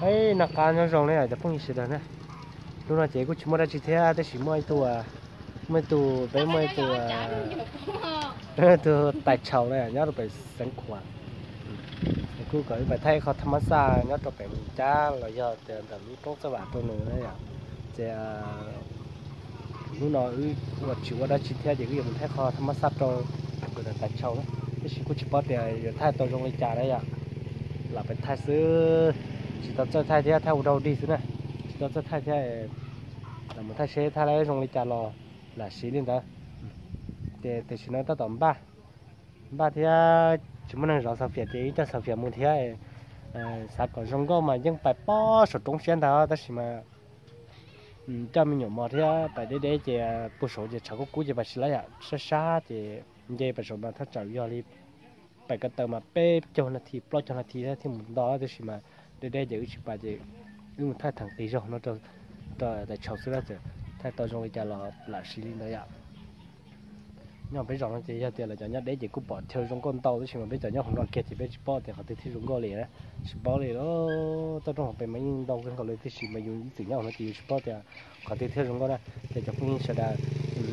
ấy nó cá nó rồng này ở trong gì đó nè lúc nào chị cũng chỉ mua ra chỉ thế tới chỉ mỗi tu à mua tu bé mỗi tu à tu tài chầu này nhớ được phải sáng khoản cứ cởi phải thay họ tham gia nhớ được phải mình cha là giờ tiền tầm lúc tốt cho bạn tôi nữa đấy à chị lúc nào ư và chỉ qua đó chỉ theo những cái mình thấy họ tham gia cho cái là tài chầu đấy cái chỉ cũng chỉ bắt để thay tôi trong cái trà đấy à là phải thay xứ chỉ tao cho thay thế, thay đầu đi xứ này. Chỉ tao cho thay thế là một thay xe thay lấy trong cái trả lò là xí lên đó để để chỉ nói tao tầm ba. Ba thì à, chúng mình rõ sao phiền thì à, à, cho sao phiền một thế sao còn trong go mà nhưng phải bỏ số trong xuyên đó đó chỉ mà ừ, cho mình nhiều mò thế phải để để chỉ bộ số chỉ cháu có cú chỉ phải xí lấy à xa xa thì vậy phải số mà thắt chặt vô đi. Phải cái tờ mà bê cho là thì pro cho là thì thì mình đó thì mà để để giữ chỉ phải gì nhưng thay thằng tí rồi nó cho tờ để cháu xí ra rồi thay tờ trong cái là là xí linh đấy ạ nhưng bây giờ nó chỉ ra tiền là cho nhá để chỉ cũng bỏ theo trong con tàu chứ mà bây giờ nhau không nói kết thì bây giờ bỏ thì họ thì thấy dùng gọi liền đấy chỉ bỏ liền đó tao trong học về mấy đâu cái gọi liền thì chỉ mà dùng từ nhau nó chỉ bỏ thì họ thì thấy dùng gọi đấy thì cho cũng sẽ là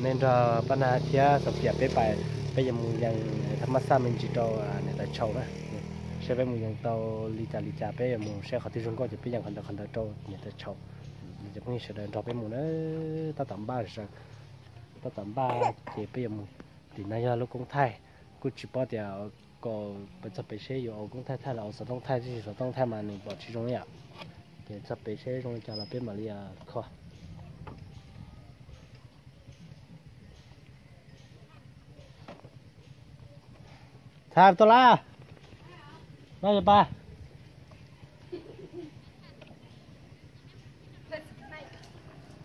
nên ra ban hà thia sập tiệp bé bài bây giờ mình đang tham gia mình chỉ cho người ta chầu đấy sẽ với mình đang tàu lì trà lì trà bây giờ mình sẽ họ thì dùng gọi thì bây giờ còn được còn được cho này là chầu mìnhจะcũng sẽ là cho bên mình đấy ta tầm ba rồi ta tầm ba thì bây giờ mình thì nay giờ lúc cũng thay cũng chỉ bỏ thì có bây giờ bị xeอยู่cũng thay thay là sẽต้องthayที่sẽต้องthay mà mình bỏ chỉ trong nhà thì sắp bị xe trong cho là bên mà lia khó thay tôi la nói ba.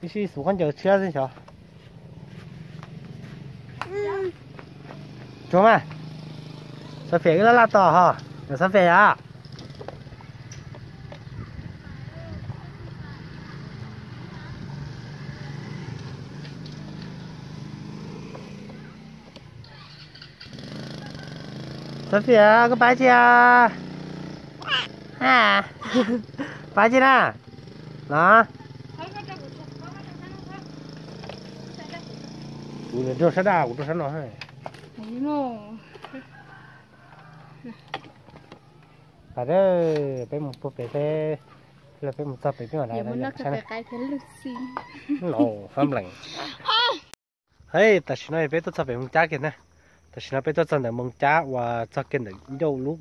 Cái gì số con chờ chưa thế sao chú mà. Sao phải cái lá to hả? Rồi sao phải à sao phải à có bài gì à à bài gì nè đó ủa nó sao đào nó sao nó. Hay No. phải đấy bé một bộ bé bé là bé một tập đây Giờ muốn là nó cái này cái cái Lucy. lồ phàm lạnh. Hey ta xin nói bé tôi tập bé một cha kia nè. Ta xin nói bé tôi chân để mong cha và cho kia để đâu lúc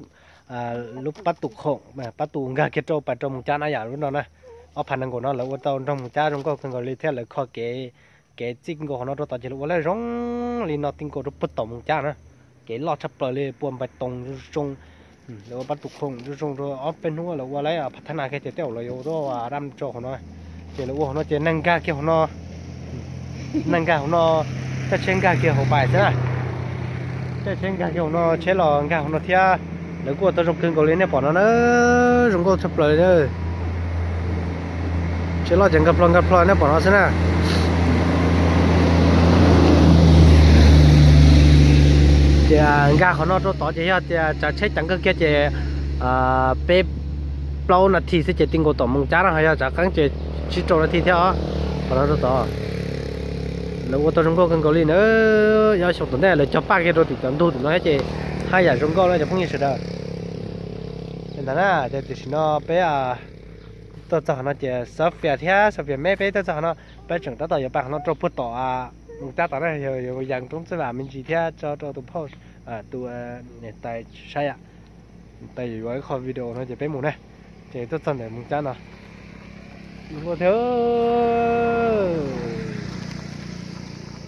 lúc bắt tụ khổng mà bắt tụ ngà kia trâu bắt trâu mong cha nó giả lúc đó nè ở phần năng của nó là ở tàu trong mong cha trong có cần gọi lý theo là kho cái cái chính của nó đó tao chỉ là lấy rong li nó tin của nó bắt tổng cha nữa cái lọ chậpเลยปวมไปตรงตรงแล้วปัตตุคงตรงตัวออฟเป็นหัวแล้วว่าอะไรอ่ะพัฒนาแค่เจ้าเราอยู่ตัวว่ารำโจของnóเจ้าว่าของnóเจ้านั่งกาเกี่ยวของnóนั่งกาของnóจะเช่นกาเกี่ยวของไปใช่ไหมจะเช่นกาเกี่ยวของnóเ nếu qua tôi dùng kênh có lên này bỏ nó nó dùng cô chụp lại nữa chỉ lo, chẳng gặp lòng gặp lòng này bỏ nó xem nào. Thì à, ga khó nó to chỉ hết thì à, chả chết, chẳng có kia thì à bếp lâu là thì sẽ chết tình của tổ mông chả là hay là chả cắn chỉ chỉ trộn là thì theo còn nó to. Nếu qua tôi dùng cô cần có lên nữa do sụp tuần này là cho ba cái đồ thì chọn thu thì nó hết chị hai giờ trong cô là cho không như sự đó nên là để từ nó bé à tôi cho nó chỉ sắp về thế sắp về mấy bé tôi cho nó bé chẳng đó tôi giờ bạn nó cho bút tỏ à ta tỏ ra rồi rồi dạng chúng sẽ làm mình chỉ thế cho cho tụ post à tụ à, này tại sai à tại vì với kho video nó chỉ bé mù này chỉ tôi cho này mùng ta nào. Mua thiếu.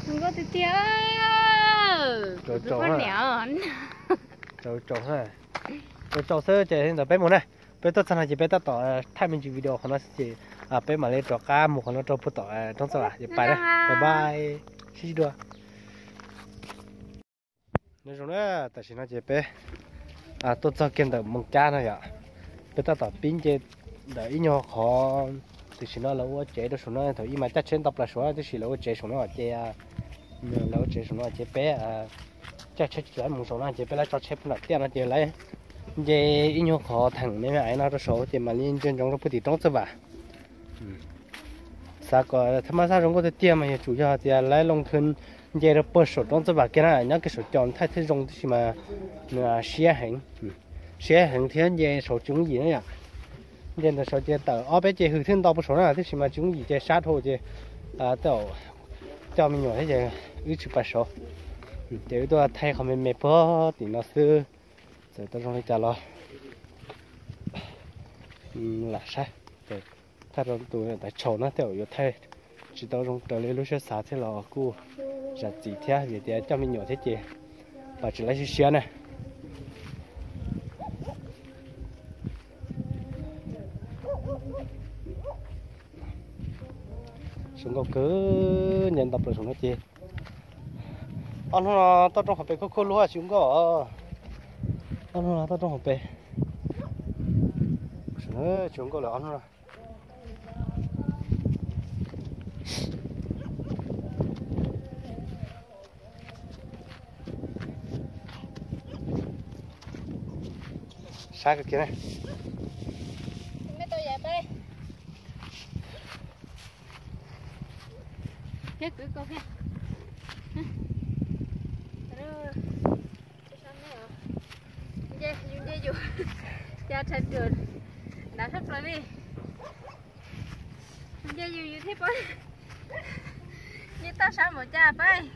Không có tí trời có à. nẻo. rồi trộn ha rồi trộn sơ chỉ hiện tại bé mù này. Bé chân là chỉ bé ta tỏ thay mình chỉ video của nó chỉ à bé mà lên trọ cá một con nó trộn bút tỏ trong sao à. Bye đấy. bye bye. Xin đùa. Nếu rồi đó tại sao nó chỉ bé à tôi cho kiên được mong cha này ạ. Bé ta tỏ pin để ý nhau khó. Thì xin nó là ô chế được số nó thôi mà chắc trên tập là số thì xin là ô chế số nó chế lâu là số nó chế bé à chắc chắc chắn một số nó chế bé là cho chế là tiền nó chế lấy về ít nhiều khó thằng mấy mẹ nó cho số thì mà liên trên trong nó bất thì trong cho bà sao có thằng mà sao trong cái tiền mà chủ yếu thì lấy lông thân về nó bớt số trong cho bà cái này nó cái số chọn thay thế trong thì mà là xe hình xe hình thì về số chúng gì nữa nên là số chơi tờ ở bên chế hư thiên đâu bớt số nào thì mà chúng gì chế sát hồ chế à tàu cho mình nhỏ thế giờ. Ít chụp bát số để tôi thay không mình mệt bớt thì nó sư rồi tôi không đây trả lo là sai. Rồi thay trong tụi tại chỗ nó theo yếu thay. Chỉ tao trong trở lên lúc sẽ xả thế là cô ra chỉ theo vì để cho mình nhỏ thế chị và chỉ lấy xe này. Chúng có cứ nhận tập rồi xuống nó chị anh nó tao trong học bè có khô lúa à, chúng có anh nó tao trong học bè xuống nó chúng có là anh nó Sai cái kia này mấy tôi dẹp đây cái cứ có cái rồi sao nữa dê dùng dê dùng cha thật được đã thấp rồi đi. Dê dùng như ta sao một cha bay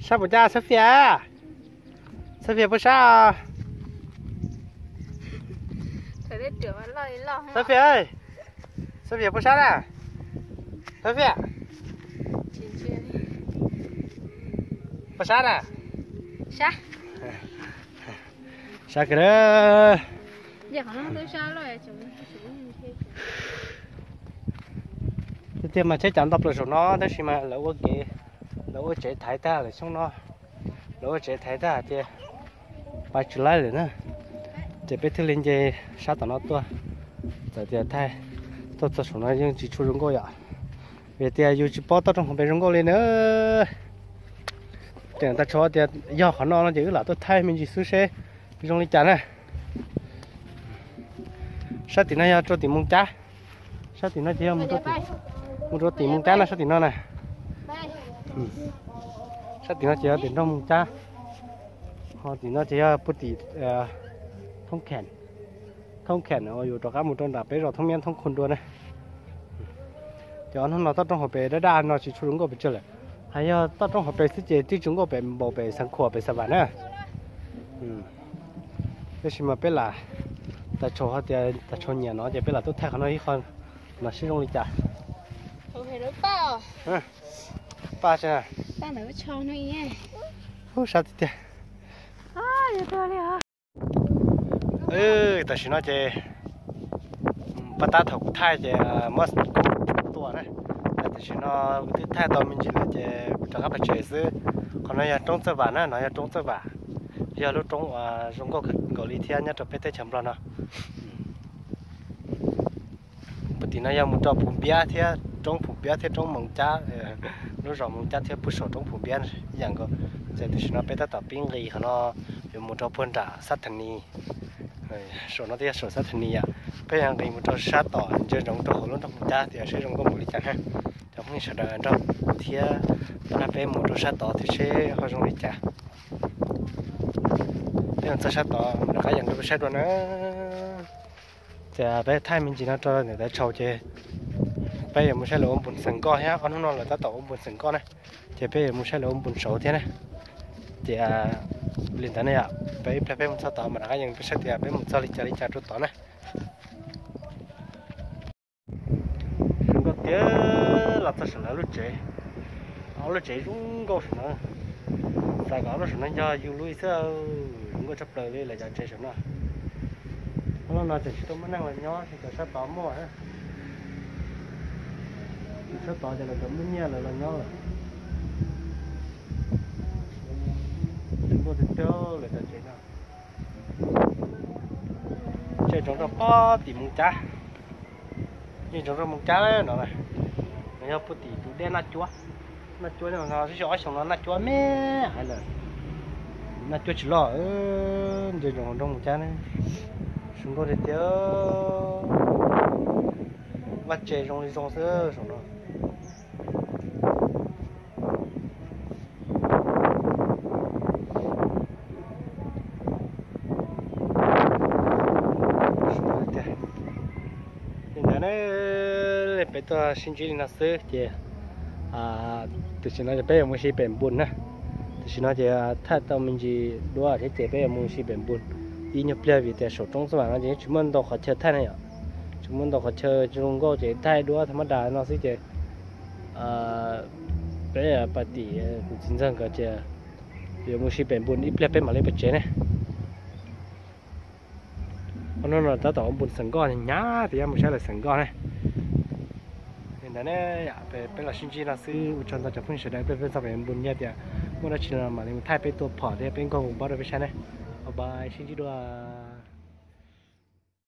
sao bữa cha Sophia Sophia bữa sao? Thời tiết trưởng lo lo Sophia ơi? Sophia bữa sao nè? Sophia bữa sao nè sao sao cái đó giờ họ nói tôi sao rồi chúng chúng tiền mà chơi chẳng tập rồi nó đó mà lỡ cái lỡ chế thái ta là xong nó. Lỡ chế thái ta thì bài trở lại rồi nữa. Chế biết thứ lên chế sát tao nó tua. Giờ thì thay tôi tôi số nó nhưng chỉ chú rung coi à về thì yêu chỉ bỏ tao trong không bị rung coi lên nữa tiền ta cho tiền do khó no nó chỉ là tôi thay mình chỉ xứ xe. Trong đi chán này. Sao thì nó cho tiền mông chá. Sao thì nó chỉ một chút một chút tiền mông chá nó sao thì nó này. Sao thì nó chỉ tiền trong mông chá. Họ thì nó chỉ bút tiền ờ, thông khèn thông khèn ở ở chỗ các một trong đạp bây giờ thông miên thông khôn đua này. Cho nó nó tao trong hộp bể đã đa, nó chỉ chú đúng của bên chưa lại hay là tao trong học bé sẽ chỉ chỉ chúng có bé bảo bé sáng khỏe bé sao nè ừ. Thế thì mà bé là ta cho họ thì ta cho nhà nó thì bé là tôi thay nó ít hơn mà sử dụng đi chả. Không hề được bao ba chứ ta nữa cho nó nghe ô sao thì à giờ tôi đi hả? Ừ ta chỉ nói chứ bắt ta thọc thay chứ mất tua này ta chỉ nó thứ thay tao mình chỉ là chứ cho các bạn chơi chứ còn nó là trong sơ bản nó là trong sơ bản giờ lúc trong à trong có có lý thiên nhất cho bé tới chấm rồi nó bữa tí nó giờ một trò phụng bia thì trong phụng bia thì trong mong cha lúc rồi mong cha thì bút sổ trong phụng bia dạng có giờ thì nó bé ta tập pin gì nó về một trò phun trả sát thần ni sổ nó thì sổ sát thần ni à bây giờ thì một trò sát tỏ chơi trong trò hồ luôn trong cha thì sẽ trong có một lý chẳng ha không cái sợ đời trong thì nó phải một trò sát tỏ thì sẽ hơi trong đi chả thế còn sát tỏ nó cái dạng cái sát đó nữa giờ bé thay mình chỉ nó cho người ta trâu chơi bây giờ mình sẽ lỗ bún sừng co ha con nó là ta tổ bún sừng co này thì bây giờ mình sẽ lỗ bún sổ thế này thì à liền thế này ạ bây giờ bây giờ sao tỏ mà nó cái dạng cái sát thì bây giờ sẽ đi chơi đi trả chút tỏ này chúng là ta sẽ là lúc chế nó lúc chế chúng có sự nó Sài có nó sự nó cho dù lui sao chúng có chấp đời đi là cho chế sự nó nó nói thì chúng mới năng là nhỏ thì tôi sẽ tỏ mua á. Sẽ tỏ cho là tôi mới nhẹ là là nhỏ rồi. Chúng có thì cho là cho chế nó chế chúng ta bỏ tìm một trái như chúng ta một trái đấy, nó này nó cho bút tỉ tụ đen nát chúa. Nát chúa nhưng mà nó sẽ cho xong nó nát chúa mẹ hay là nát chúa chỉ lo, ơ, giờ dùng đông một chán này chúng có thể tiêu bắt chế trong đi trong sữa xong rồi hiện tại nó sinh là thì à từ khi nó bây giờ mới chỉ bền bùn nè từ khi nó thì thay tao mình chỉ đua thì chỉ bây giờ mới bền bùn đi nhập lên vì tại số trong số mà nó chỉ chúng mình đâu khó chơi thay này ạ. Chúng mình đâu khó chơi chúng có chỉ thay đua thằng nó sẽ à, à, à bây giờ bắt đi chính xác cái chỉ giờ mới chỉ bền bùn ít lên bên mà lấy bật này. Nó nó ta tao bún sừng con nhá thì em mới sẽ là sừng con này nên nè ya be be la xin chi là sư cho nó cho phân sửa đấy be be sao be bùn nhẹ thì mua nó chỉ là mà mình thay be tổ phỏ thì bên con cũng bao được be này bye sinh chi đua